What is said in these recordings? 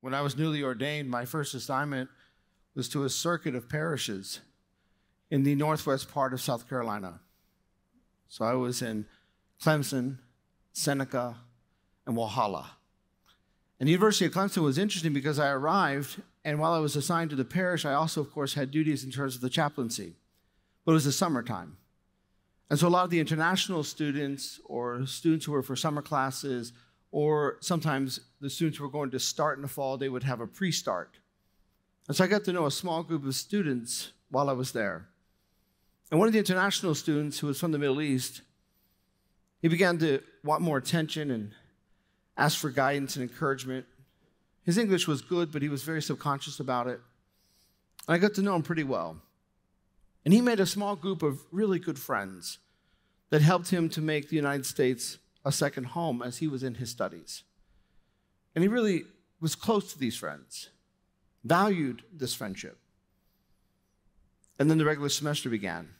When I was newly ordained, my first assignment was to a circuit of parishes in the northwest part of South Carolina. So I was in Clemson, Seneca, and Walhalla. And the University of Clemson was interesting because I arrived, and while I was assigned to the parish, I also, of course, had duties in terms of the chaplaincy. But it was the summertime. And so a lot of the international students or students who were for summer classes, or sometimes the students were going to start in the fall, they would have a pre start. And so I got to know a small group of students while I was there. And one of the international students who was from the Middle East, he began to want more attention and ask for guidance and encouragement. His English was good, but he was very subconscious about it. And I got to know him pretty well. And he made a small group of really good friends that helped him to make the United States a second home as he was in his studies. And he really was close to these friends, valued this friendship. And then the regular semester began,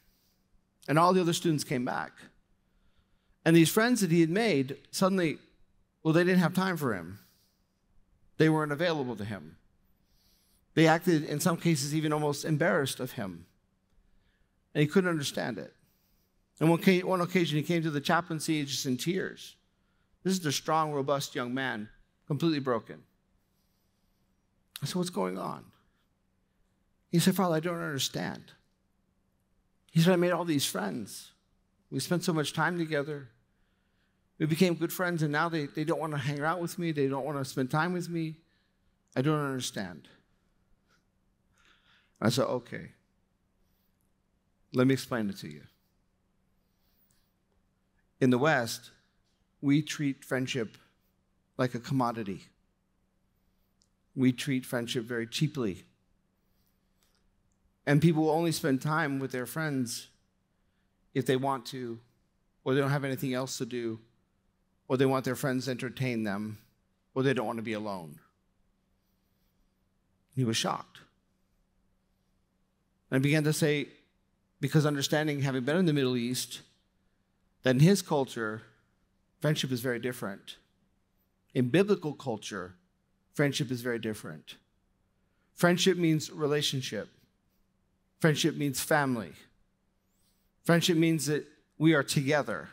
and all the other students came back. And these friends that he had made suddenly well, they didn't have time for him, they weren't available to him. They acted, in some cases, even almost embarrassed of him. And he couldn't understand it. And one, one occasion, he came to the chaplaincy just in tears. This is a strong, robust young man, completely broken. I said, What's going on? He said, Father, I don't understand. He said, I made all these friends. We spent so much time together. We became good friends, and now they, they don't want to hang out with me. They don't want to spend time with me. I don't understand. I said, okay. Let me explain it to you. In the West, we treat friendship like a commodity. We treat friendship very cheaply. And people will only spend time with their friends if they want to, or they don't have anything else to do, or they want their friends to entertain them, or they don't want to be alone. He was shocked. And began to say, because understanding, having been in the Middle East, that in his culture, friendship is very different. In biblical culture, friendship is very different. Friendship means relationship, friendship means family. Friendship means that we are together.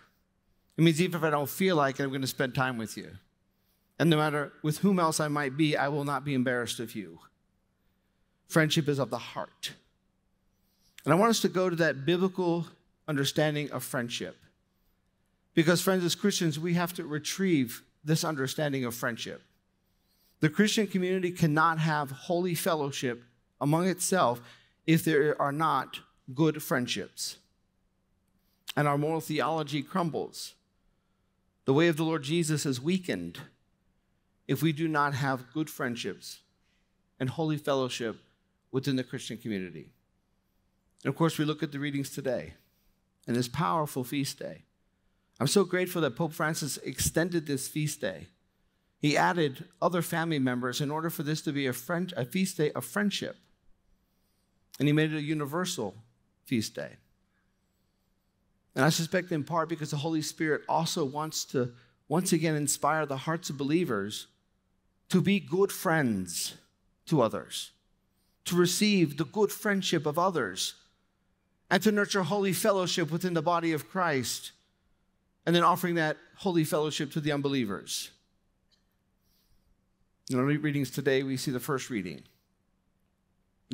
It means even if I don't feel like it, I'm going to spend time with you. And no matter with whom else I might be, I will not be embarrassed of you. Friendship is of the heart. And I want us to go to that biblical understanding of friendship. Because, friends, as Christians, we have to retrieve this understanding of friendship. The Christian community cannot have holy fellowship among itself if there are not good friendships. And our moral theology crumbles. The way of the Lord Jesus is weakened if we do not have good friendships and holy fellowship within the Christian community. And of course, we look at the readings today and this powerful feast day. I'm so grateful that Pope Francis extended this feast day. He added other family members in order for this to be a, friend, a feast day of friendship. And he made it a universal feast day. And I suspect in part because the Holy Spirit also wants to once again inspire the hearts of believers to be good friends to others, to receive the good friendship of others, and to nurture holy fellowship within the body of Christ, and then offering that holy fellowship to the unbelievers. In our readings today, we see the first reading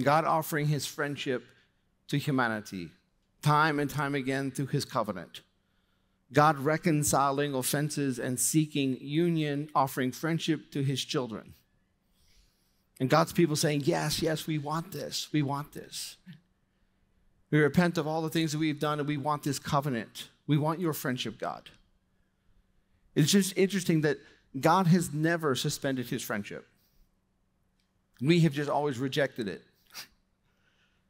God offering his friendship to humanity time and time again through his covenant. God reconciling offenses and seeking union, offering friendship to his children. And God's people saying, Yes, yes, we want this. We want this. We repent of all the things that we've done and we want this covenant. We want your friendship, God. It's just interesting that God has never suspended his friendship. We have just always rejected it.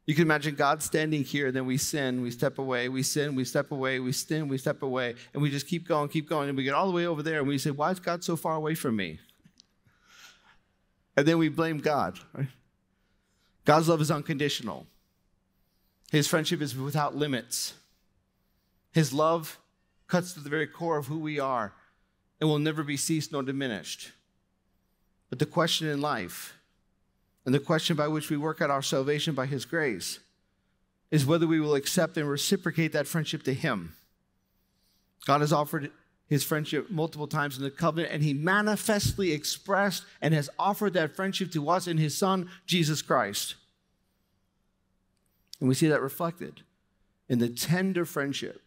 You can imagine God standing here, then we sin, we step away, we sin, we step away, we sin, we step away, and we just keep going, keep going, and we get all the way over there, and we say, Why is God so far away from me? And then we blame God. Right? God's love is unconditional, His friendship is without limits. His love cuts to the very core of who we are and will never be ceased nor diminished. But the question in life, and the question by which we work out our salvation by His grace, is whether we will accept and reciprocate that friendship to Him. God has offered His friendship multiple times in the covenant, and He manifestly expressed and has offered that friendship to us in His Son, Jesus Christ. And we see that reflected in the tender friendship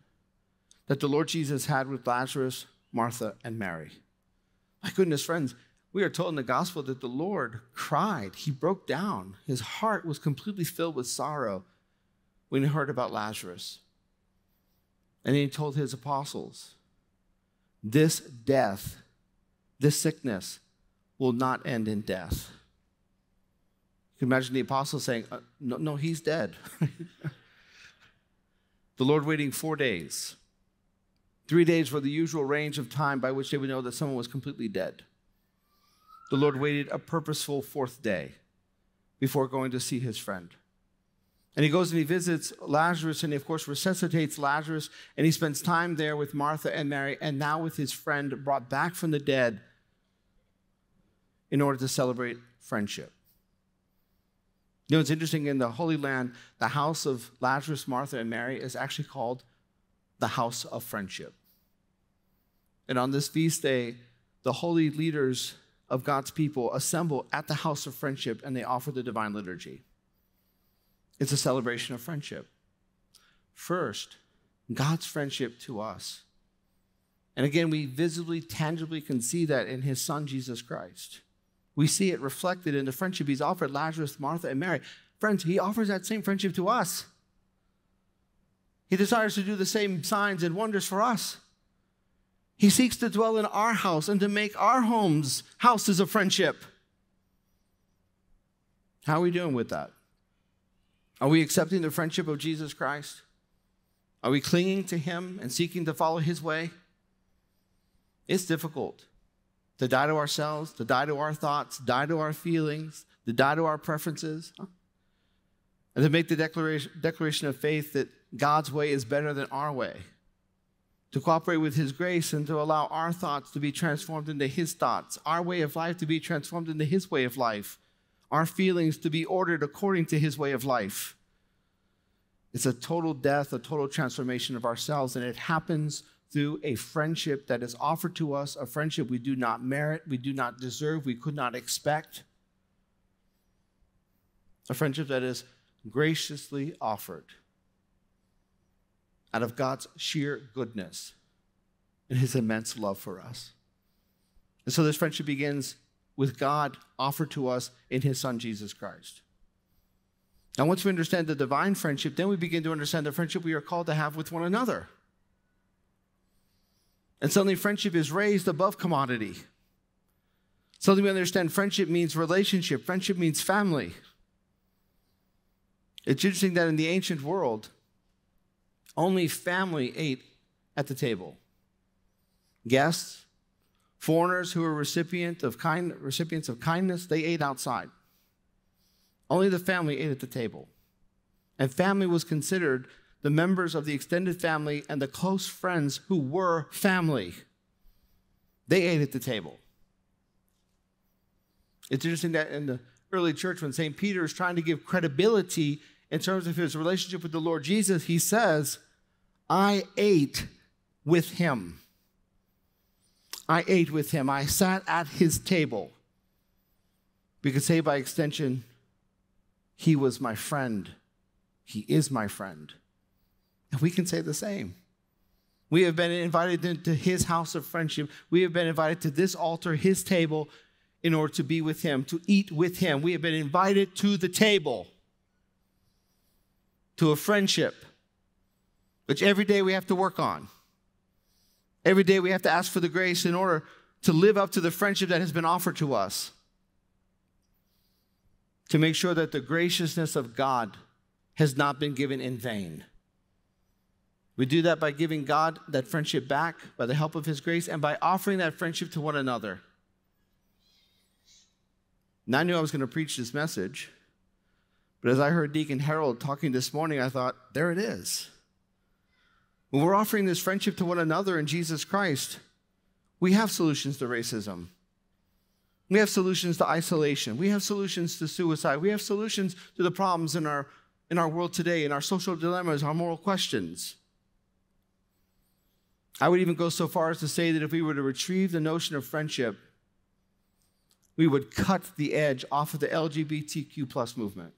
that the Lord Jesus had with Lazarus, Martha, and Mary. My goodness, friends, we are told in the gospel that the Lord cried. He broke down. His heart was completely filled with sorrow when he heard about Lazarus. And he told his apostles, This death, this sickness, will not end in death. You can imagine the apostles saying, uh, No, no he's dead. the Lord waiting four days Three days were the usual range of time by which they would know that someone was completely dead. The Lord waited a purposeful fourth day before going to see his friend. And he goes and he visits Lazarus and he, of course, resuscitates Lazarus. And he spends time there with Martha and Mary and now with his friend brought back from the dead in order to celebrate friendship. You know, it's interesting in the Holy Land, the house of Lazarus, Martha, and Mary is actually called the house of friendship. And on this feast day, the holy leaders of God's people assemble at the house of friendship and they offer the divine liturgy. It's a celebration of friendship. First, God's friendship to us. And again, we visibly, tangibly can see that in his son, Jesus Christ. We see it reflected in the friendship he's offered Lazarus, Martha, and Mary. Friends, he offers that same friendship to us. He desires to do the same signs and wonders for us. He seeks to dwell in our house and to make our homes houses of friendship. How are we doing with that? Are we accepting the friendship of Jesus Christ? Are we clinging to Him and seeking to follow His way? It's difficult to die to ourselves, to die to our thoughts, die to our feelings, to die to our preferences, and to make the declaration, declaration of faith that God's way is better than our way to cooperate with His grace and to allow our thoughts to be transformed into His thoughts, our way of life to be transformed into His way of life, our feelings to be ordered according to His way of life. It's a total death, a total transformation of ourselves, and it happens through a friendship that is offered to us, a friendship we do not merit, we do not deserve, we could not expect. A friendship that is graciously offered out of God's sheer goodness and his immense love for us. And so this friendship begins with God offered to us in his son Jesus Christ. Now, once we understand the divine friendship, then we begin to understand the friendship we are called to have with one another. And suddenly, friendship is raised above commodity. Suddenly, we understand friendship means relationship, friendship means family. It's interesting that in the ancient world, only family ate at the table. Guests, foreigners who were recipient of kind, recipients of kindness, they ate outside. Only the family ate at the table. And family was considered the members of the extended family and the close friends who were family. They ate at the table. It's interesting that in the early church, when St. Peter is trying to give credibility in terms of his relationship with the Lord Jesus, he says, I ate with him. I ate with him. I sat at his table. We could say by extension, he was my friend. He is my friend. And we can say the same. We have been invited into his house of friendship. We have been invited to this altar, his table, in order to be with him, to eat with him. We have been invited to the table to a friendship, which every day we have to work on. Every day we have to ask for the grace in order to live up to the friendship that has been offered to us. To make sure that the graciousness of God has not been given in vain. We do that by giving God that friendship back by the help of His grace and by offering that friendship to one another. And I knew I was going to preach this message. But as I heard Deacon Harold talking this morning, I thought, there it is. When we're offering this friendship to one another in Jesus Christ, we have solutions to racism. We have solutions to isolation. We have solutions to suicide. We have solutions to the problems in our, in our world today, in our social dilemmas, our moral questions. I would even go so far as to say that if we were to retrieve the notion of friendship, we would cut the edge off of the LGBTQ plus movement.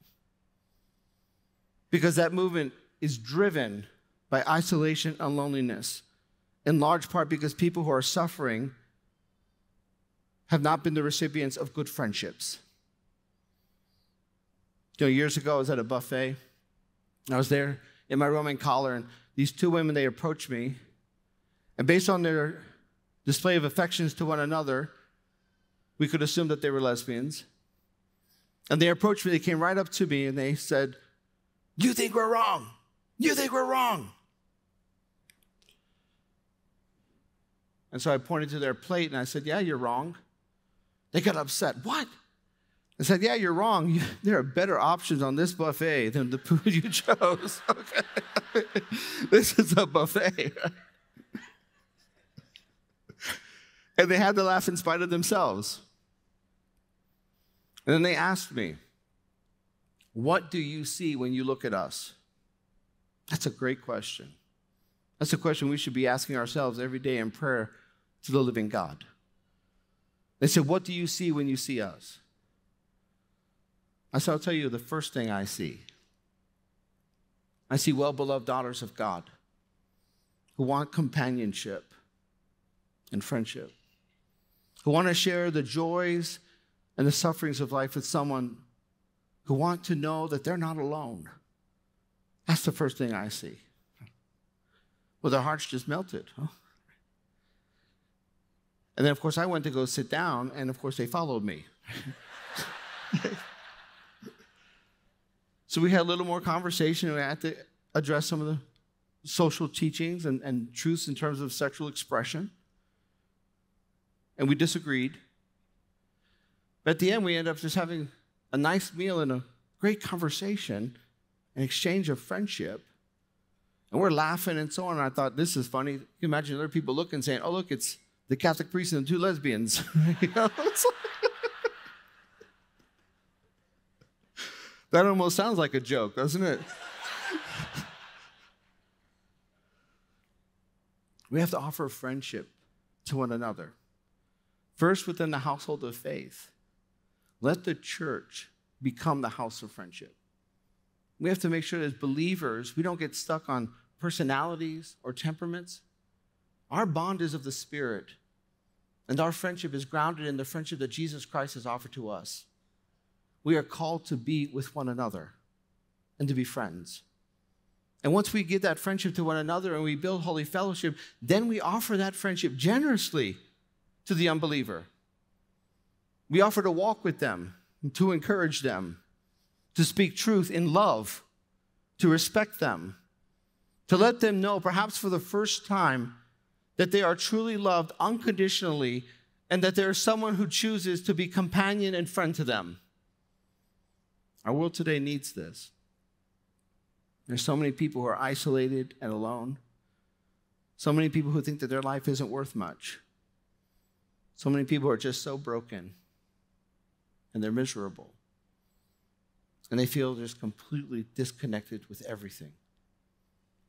Because that movement is driven by isolation and loneliness, in large part because people who are suffering have not been the recipients of good friendships. You know, years ago, I was at a buffet. I was there in my Roman collar, and these two women, they approached me. And based on their display of affections to one another, we could assume that they were lesbians. And they approached me, they came right up to me, and they said, You think we're wrong. You think we're wrong. And so I pointed to their plate and I said, Yeah, you're wrong. They got upset. What? I said, Yeah, you're wrong. there are better options on this buffet than the food you chose. Okay. this is a buffet. and they had to laugh in spite of themselves. And then they asked me, What do you see when you look at us? That's a great question. That's a question we should be asking ourselves every day in prayer to the living God. They said, What do you see when you see us? I said, I'll tell you the first thing I see. I see well beloved daughters of God who want companionship and friendship, who want to share the joys and the sufferings of life with someone who want to know that they're not alone. That's the first thing I see. Well, their hearts just melted. And then, of course, I went to go sit down, and of course, they followed me. so we had a little more conversation, and we had to address some of the social teachings and, and truths in terms of sexual expression. And we disagreed. But at the end, we ended up just having a nice meal and a great conversation, an exchange of friendship. And we're laughing and so on. And I thought, this is funny. You imagine other people looking, and saying, oh, look, it's the Catholic priest and the two lesbians. that almost sounds like a joke, doesn't it? we have to offer friendship to one another. First, within the household of faith, let the church become the house of friendship. We have to make sure as believers, we don't get stuck on personalities or temperaments. Our bond is of the Spirit, and our friendship is grounded in the friendship that Jesus Christ has offered to us. We are called to be with one another and to be friends. And once we give that friendship to one another and we build holy fellowship, then we offer that friendship generously to the unbeliever. We offer to walk with them, to encourage them, to speak truth in love, to respect them, to let them know, perhaps for the first time, that they are truly loved unconditionally and that there is someone who chooses to be companion and friend to them. Our world today needs this. There's so many people who are isolated and alone. So many people who think that their life isn't worth much. So many people are just so broken and they're miserable. And they feel just completely disconnected with everything.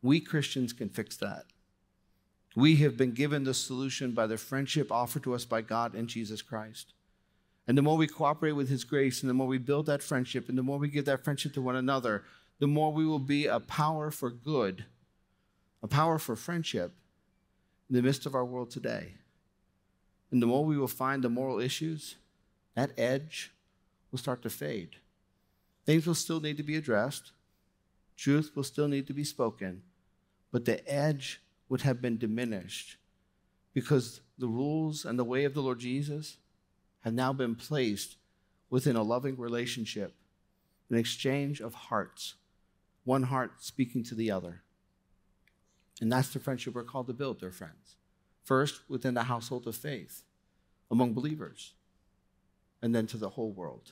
We Christians can fix that. We have been given the solution by the friendship offered to us by God and Jesus Christ. And the more we cooperate with His grace, and the more we build that friendship, and the more we give that friendship to one another, the more we will be a power for good, a power for friendship in the midst of our world today. And the more we will find the moral issues, that edge will start to fade. Things will still need to be addressed, truth will still need to be spoken, but the edge would have been diminished because the rules and the way of the Lord Jesus have now been placed within a loving relationship, an exchange of hearts, one heart speaking to the other. And that's the friendship we're called to build, dear friends. First, within the household of faith, among believers, and then to the whole world.